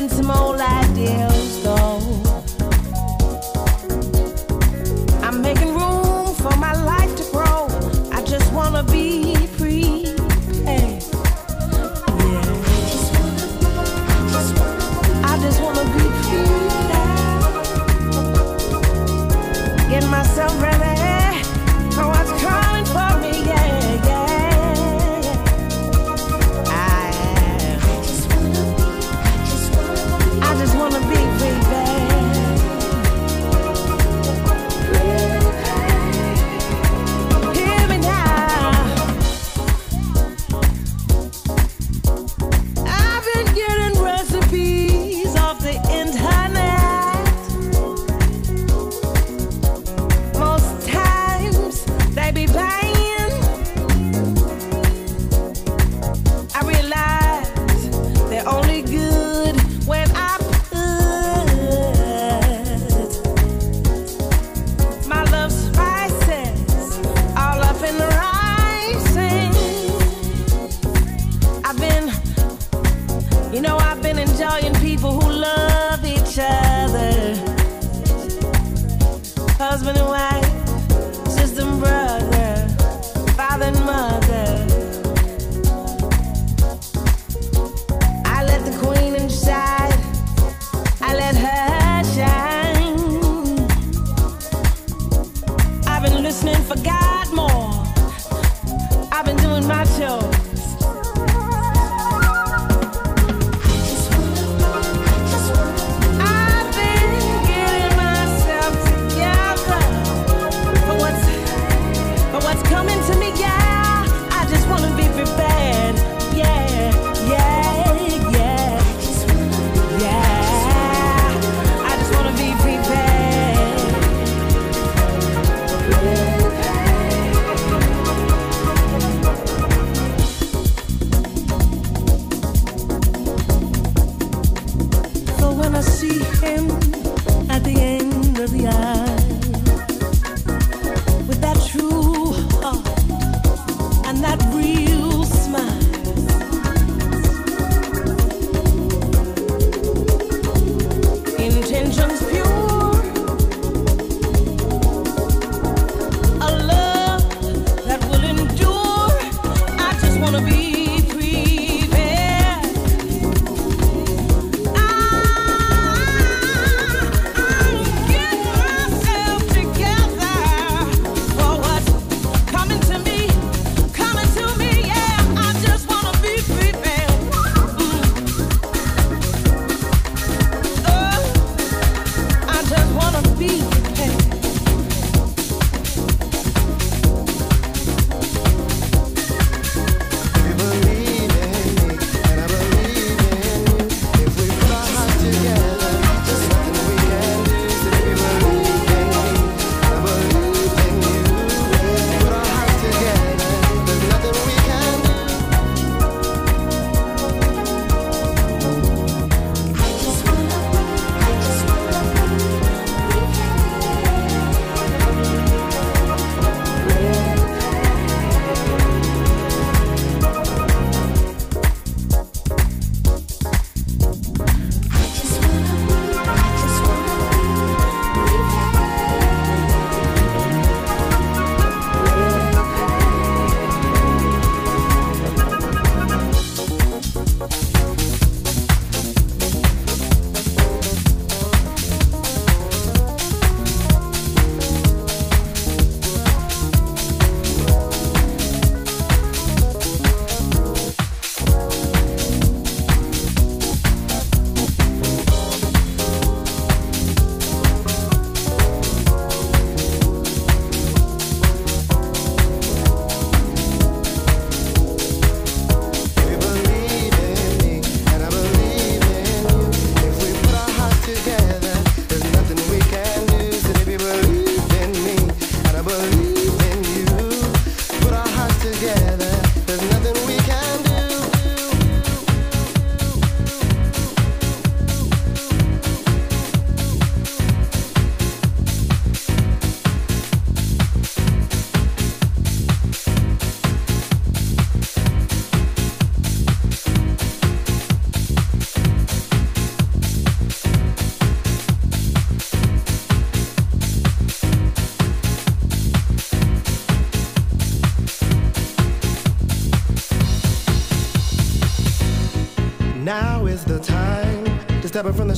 been letting some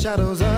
shadows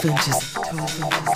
12 inches, 12 inches.